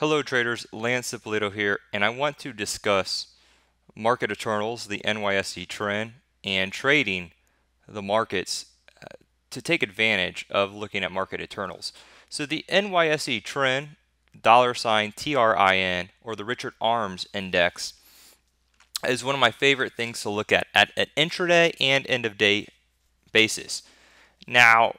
Hello traders, Lance Ippolito here, and I want to discuss market internals, the NYSE TRIN, and trading the markets uh, to take advantage of looking at market internals. So the NYSE TRIN, dollar sign TRIN, or the Richard Arms Index, is one of my favorite things to look at at an intraday and end of day basis. Now,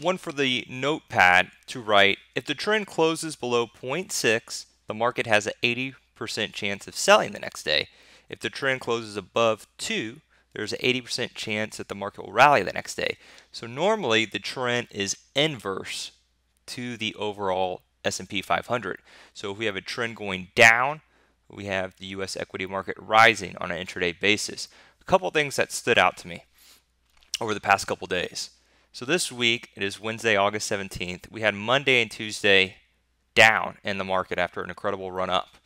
one for the notepad to write, if the TRIN closes below 0.6, the market has an 80% chance of selling the next day. If the TRIN closes above 2, there's an 80% chance that the market will rally the next day. So normally the TRIN is inverse to the overall S&P 500. So if we have a TRIN going down, we have the US equity market rising on an intraday basis. A couple things that stood out to me over the past couple days. So this week, it is Wednesday, August 17th. We had Monday and Tuesday down in the market after an incredible run up.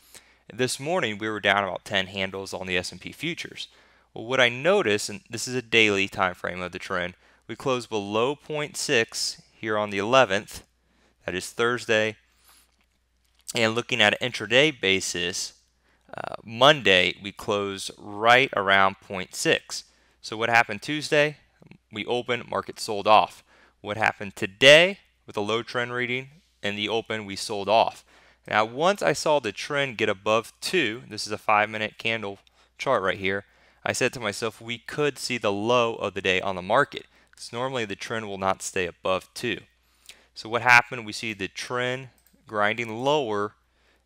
This morning, we were down about 10 handles on the S&P futures. Well, what I noticed, and this is a daily time frame of the TRIN, we closed below 0.6 here on the 11th. That is Thursday. And looking at an intraday basis, uh, Monday we closed right around 0.6. So what happened Tuesday? We opened, market sold off. What happened today with a low TRIN reading in the open, we sold off. Now, once I saw the TRIN get above 2, this is a 5 minute candle chart right here, I said to myself, we could see the low of the day on the market. Because normally the TRIN will not stay above 2. So what happened? We see the TRIN grinding lower,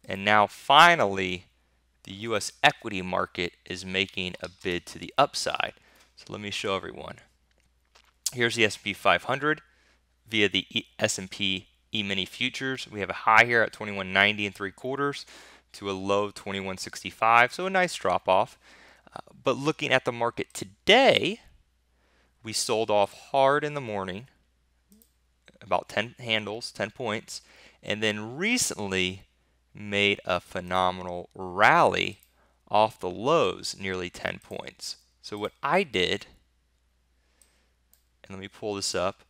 and now finally the U.S. equity market is making a bid to the upside. So let me show everyone. Here's the S&P 500 via the S&P E-mini futures. We have a high here at 2190 and three quarters to a low 2165, so a nice drop off. Uh, but looking at the market today, we sold off hard in the morning, about 10 handles, 10 points, and then recently made a phenomenal rally off the lows, nearly 10 points. So what I did and let me pull this up.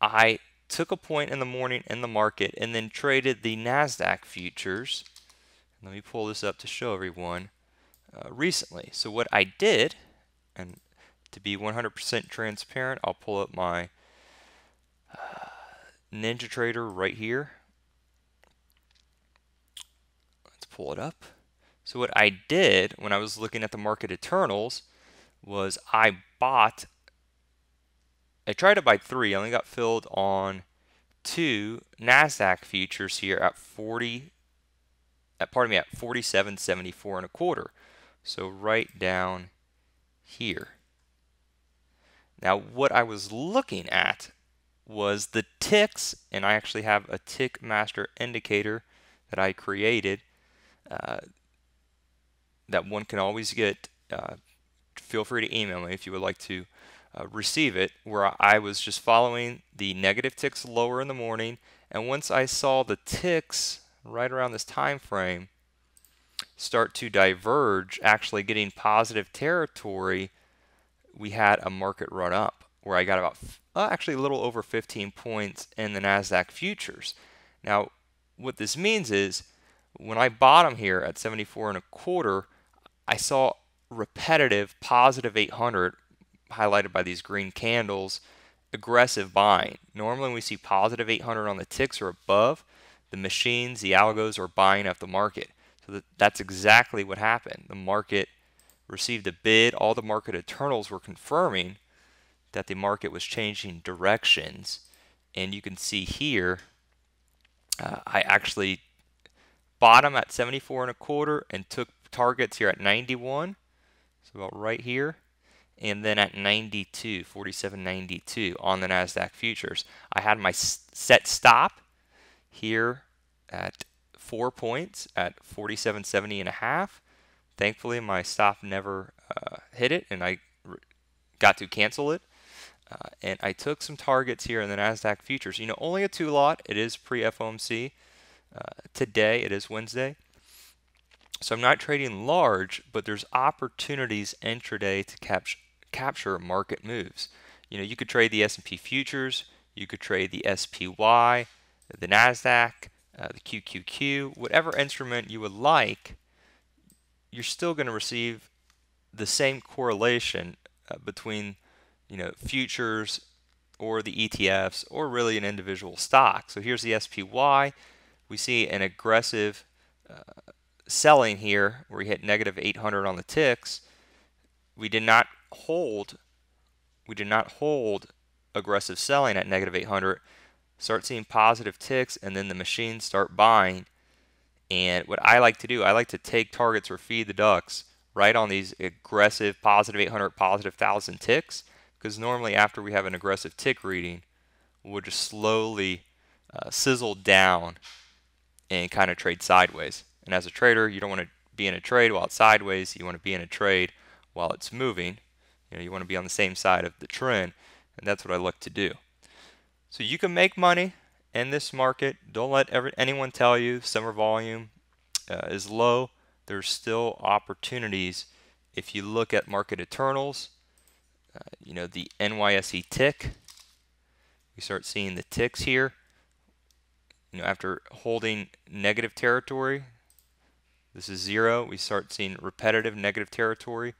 I took a point in the morning in the market and then traded the NASDAQ futures. Let me pull this up to show everyone uh, recently. So what I did, and to be 100% transparent, I'll pull up my uh, NinjaTrader right here. Let's pull it up. So what I did when I was looking at the market internals was I bought I tried to buy three. I only got filled on two NASDAQ futures here at 40, at, pardon me, at 47.74 and a quarter. So right down here. Now what I was looking at was the ticks, and I actually have a tick master indicator that I created uh, that one can always get. Uh, feel free to email me if you would like to uh, receive it where I was just following the negative ticks lower in the morning. And once I saw the ticks right around this time frame start to diverge actually getting positive territory we had a market run up where I got about uh, actually a little over 15 points in the Nasdaq futures. Now what this means is when I bottom here at 74 and a quarter I saw repetitive positive 800 highlighted by these green candles, aggressive buying. Normally we see positive 800 on the ticks or above, the machines, the algos are buying up the market. So that, that's exactly what happened. The market received a bid. All the market internals were confirming that the market was changing directions. And you can see here, uh, I actually bottom at 74 and a quarter and took targets here at 91. So about right here and then at 92, 47.92 on the NASDAQ futures. I had my set stop here at four points at 47.70 and a half. Thankfully, my stop never uh, hit it and I got to cancel it. Uh, and I took some targets here in the NASDAQ futures. You know, only a two lot. It is pre FOMC. Uh, today, it is Wednesday. So I'm not trading large, but there's opportunities intraday to capture capture market moves. You know, you could trade the S&P futures, you could trade the SPY, the Nasdaq, uh, the QQQ, whatever instrument you would like, you're still going to receive the same correlation uh, between you know futures or the ETFs or really an individual stock. So here's the SPY. We see an aggressive uh, selling here where we hit negative 800 on the ticks. We did not hold we did not hold aggressive selling at negative 800. Start seeing positive ticks and then the machines start buying. And what I like to do, I like to take targets or feed the ducks right on these aggressive positive 800, positive 1000 ticks because normally after we have an aggressive tick reading, we'll just slowly uh, sizzle down and kind of trade sideways. And as a trader, you don't want to be in a trade while it's sideways. You want to be in a trade while it's moving. You know, you want to be on the same side of the trend, and that's what I look to do. So you can make money in this market. Don't let anyone tell you summer volume uh, is low. There's still opportunities if you look at market internals uh, you know, the NYSE tick. We start seeing the ticks here. You know, after holding negative territory, this is zero. We start seeing repetitive negative territory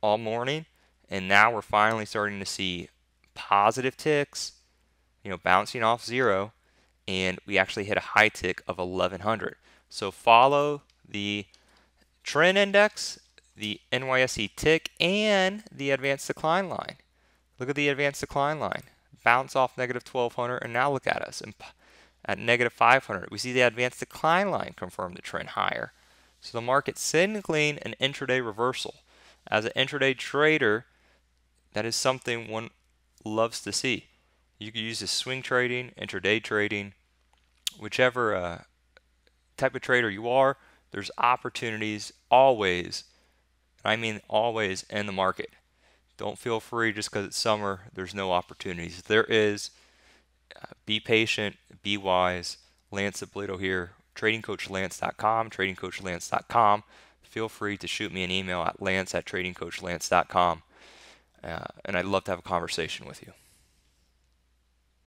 all morning. And now we're finally starting to see positive ticks, you know, bouncing off zero. And we actually hit a high tick of 1100. So follow the trend index the NYSE tick and the advanced decline line. Look at the advanced decline line. Bounce off negative 1200 and now look at us at negative 500. We see the advanced decline line confirm the trend higher. So the market's signaling an intraday reversal. As an intraday trader, that is something one loves to see. You can use this swing trading, intraday trading, whichever uh, type of trader you are, there's opportunities always I mean always in the market. Don't feel free just because it's summer, there's no opportunities. There is. Uh, be patient, be wise. Lance Ippolito here, tradingcoachlance.com, tradingcoachlance.com. Feel free to shoot me an email at lance at tradingcoachlance.com. Uh, and I'd love to have a conversation with you.